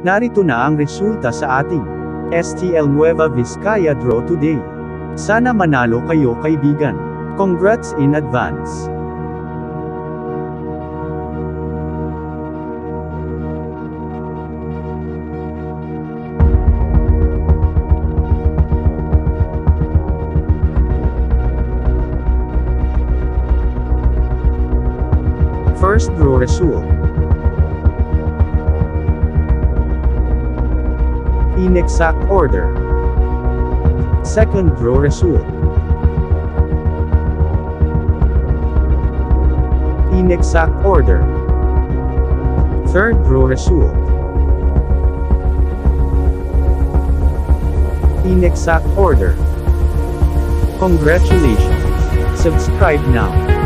Narito na ang resulta sa ating STL Nueva Vizcaya draw today. Sana manalo kayo kaibigan. Congrats in advance. First draw result. In exact order. Second draw result. In exact order. Third draw result. In exact order. Congratulations. Subscribe now.